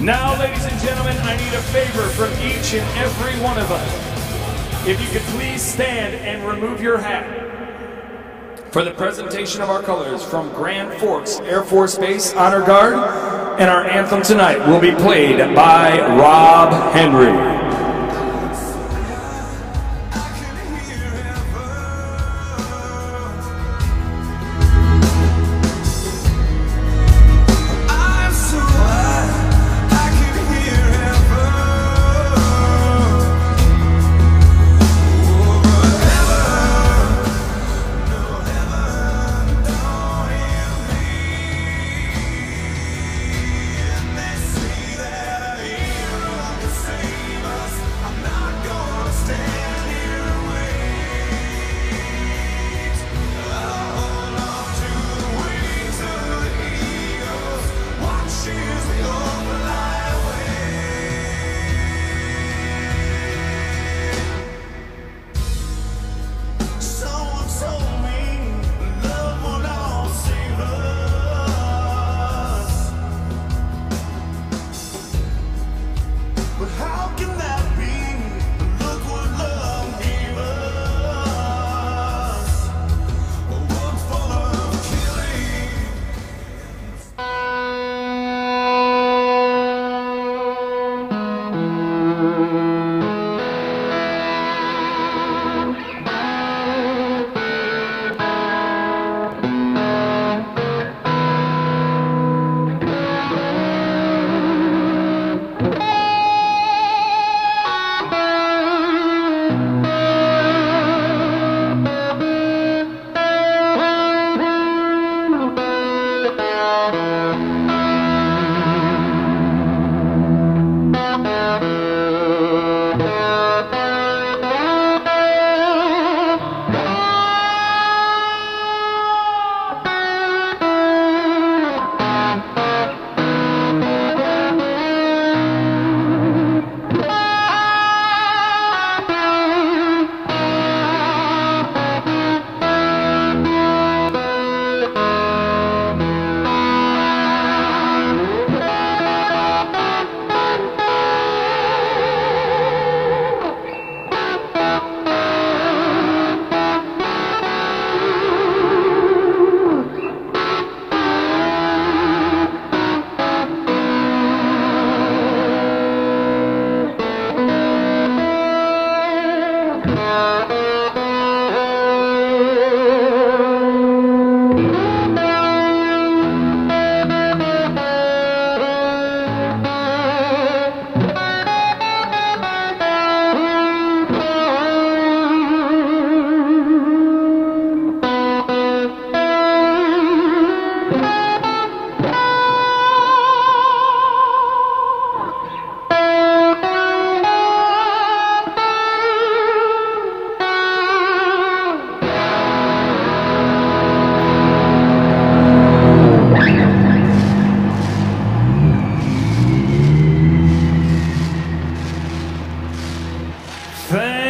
Now, ladies and gentlemen, I need a favor from each and every one of us. If you could please stand and remove your hat for the presentation of our colors from Grand Forks Air Force Base Honor Guard, and our anthem tonight will be played by Robb Henry. Música Thank